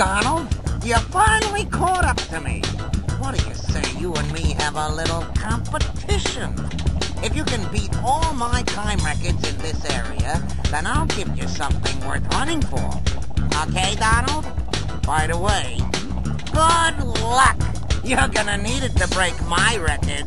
Donald, you finally caught up to me. What do you say you and me have a little competition? If you can beat all my time records in this area, then I'll give you something worth running for. Okay, Donald? By the way, good luck. You're gonna need it to break my record.